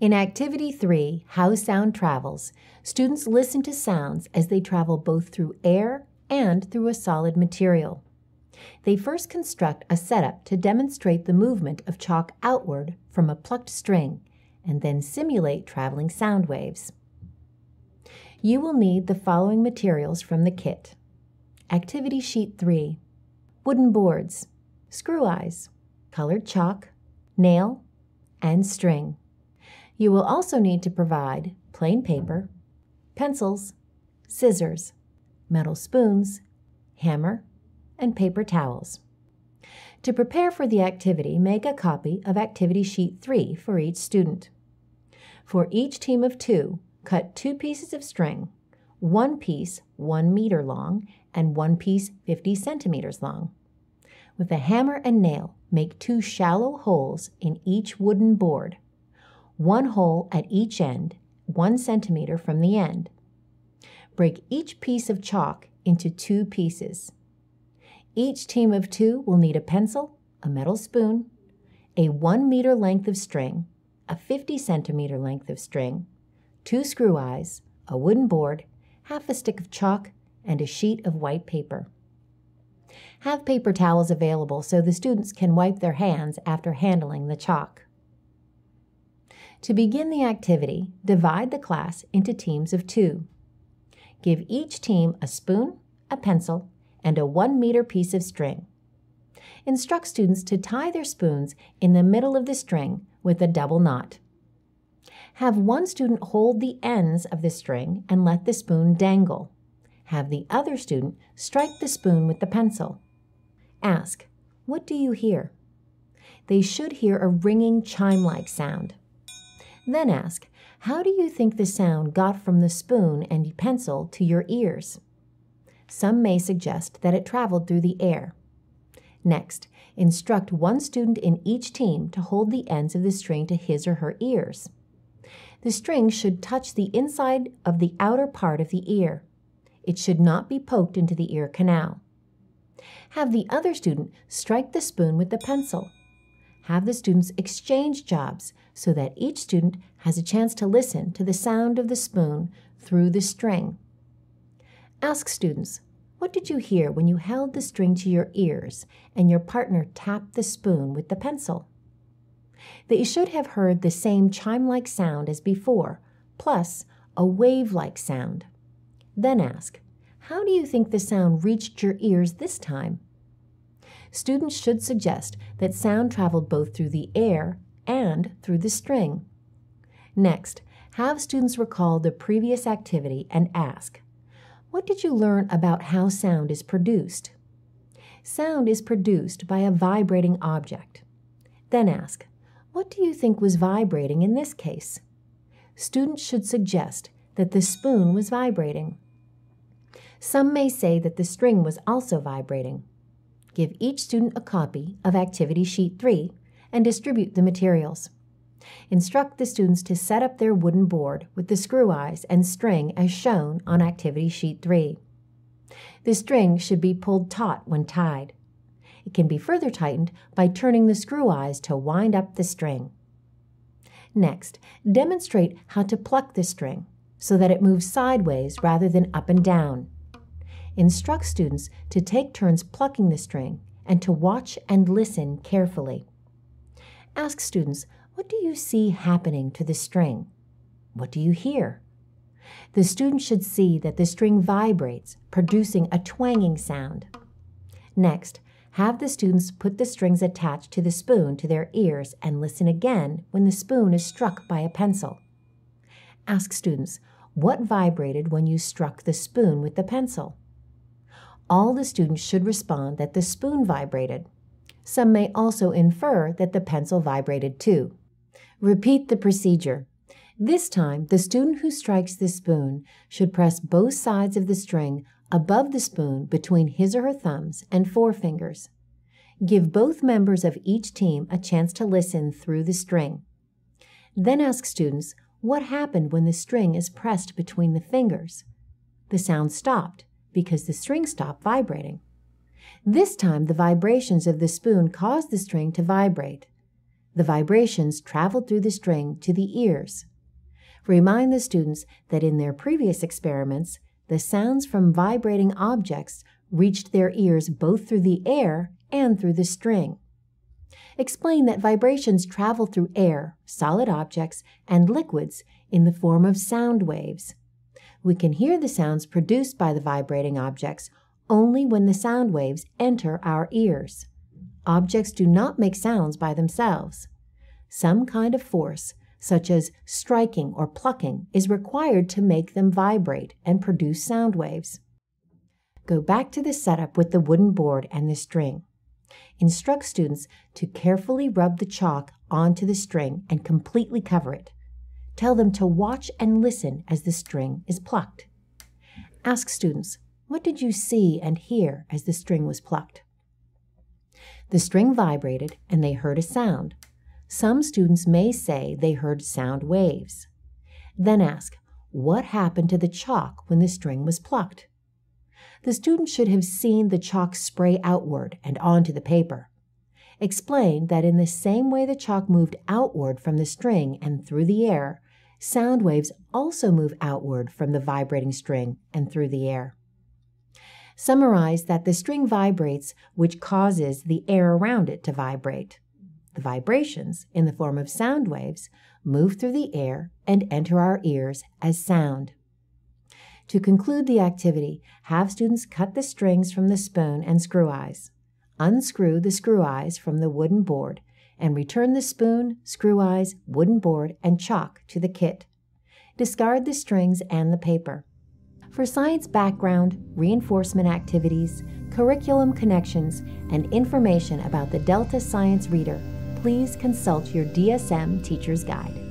In Activity 3, How Sound Travels, students listen to sounds as they travel both through air and through a solid material. They first construct a setup to demonstrate the movement of chalk outward from a plucked string and then simulate traveling sound waves. You will need the following materials from the kit. Activity Sheet 3 Wooden boards, screw eyes, colored chalk, nail, and string. You will also need to provide plain paper, pencils, scissors, metal spoons, hammer, and paper towels. To prepare for the activity, make a copy of Activity Sheet 3 for each student. For each team of two, cut two pieces of string, one piece 1 meter long and one piece 50 centimeters long. With a hammer and nail, make two shallow holes in each wooden board one hole at each end, one centimeter from the end. Break each piece of chalk into two pieces. Each team of two will need a pencil, a metal spoon, a one meter length of string, a 50 centimeter length of string, two screw eyes, a wooden board, half a stick of chalk, and a sheet of white paper. Have paper towels available so the students can wipe their hands after handling the chalk. To begin the activity, divide the class into teams of two. Give each team a spoon, a pencil, and a one meter piece of string. Instruct students to tie their spoons in the middle of the string with a double knot. Have one student hold the ends of the string and let the spoon dangle. Have the other student strike the spoon with the pencil. Ask, What do you hear? They should hear a ringing chime like sound. Then ask, how do you think the sound got from the spoon and pencil to your ears? Some may suggest that it traveled through the air. Next, instruct one student in each team to hold the ends of the string to his or her ears. The string should touch the inside of the outer part of the ear. It should not be poked into the ear canal. Have the other student strike the spoon with the pencil have the students exchange jobs so that each student has a chance to listen to the sound of the spoon through the string. Ask students, what did you hear when you held the string to your ears and your partner tapped the spoon with the pencil? They should have heard the same chime like sound as before, plus a wave like sound. Then ask, how do you think the sound reached your ears this time? Students should suggest that sound traveled both through the air and through the string. Next, have students recall the previous activity and ask, What did you learn about how sound is produced? Sound is produced by a vibrating object. Then ask, What do you think was vibrating in this case? Students should suggest that the spoon was vibrating. Some may say that the string was also vibrating give each student a copy of Activity Sheet 3 and distribute the materials. Instruct the students to set up their wooden board with the screw eyes and string as shown on Activity Sheet 3. The string should be pulled taut when tied. It can be further tightened by turning the screw eyes to wind up the string. Next, demonstrate how to pluck the string so that it moves sideways rather than up and down instruct students to take turns plucking the string and to watch and listen carefully. Ask students, what do you see happening to the string? What do you hear? The student should see that the string vibrates, producing a twanging sound. Next, have the students put the strings attached to the spoon to their ears and listen again when the spoon is struck by a pencil. Ask students, what vibrated when you struck the spoon with the pencil? All the students should respond that the spoon vibrated. Some may also infer that the pencil vibrated too. Repeat the procedure. This time, the student who strikes the spoon should press both sides of the string above the spoon between his or her thumbs and forefingers. Give both members of each team a chance to listen through the string. Then ask students what happened when the string is pressed between the fingers. The sound stopped because the string stopped vibrating. This time, the vibrations of the spoon caused the string to vibrate. The vibrations traveled through the string to the ears. Remind the students that in their previous experiments, the sounds from vibrating objects reached their ears both through the air and through the string. Explain that vibrations travel through air, solid objects, and liquids in the form of sound waves. We can hear the sounds produced by the vibrating objects only when the sound waves enter our ears. Objects do not make sounds by themselves. Some kind of force, such as striking or plucking, is required to make them vibrate and produce sound waves. Go back to the setup with the wooden board and the string. Instruct students to carefully rub the chalk onto the string and completely cover it. Tell them to watch and listen as the string is plucked. Ask students, what did you see and hear as the string was plucked? The string vibrated and they heard a sound. Some students may say they heard sound waves. Then ask, what happened to the chalk when the string was plucked? The student should have seen the chalk spray outward and onto the paper. Explain that in the same way the chalk moved outward from the string and through the air, sound waves also move outward from the vibrating string and through the air. Summarize that the string vibrates, which causes the air around it to vibrate. The vibrations, in the form of sound waves, move through the air and enter our ears as sound. To conclude the activity, have students cut the strings from the spoon and screw eyes. Unscrew the screw eyes from the wooden board and return the spoon, screw eyes, wooden board, and chalk to the kit. Discard the strings and the paper. For science background, reinforcement activities, curriculum connections, and information about the Delta Science Reader, please consult your DSM Teacher's Guide.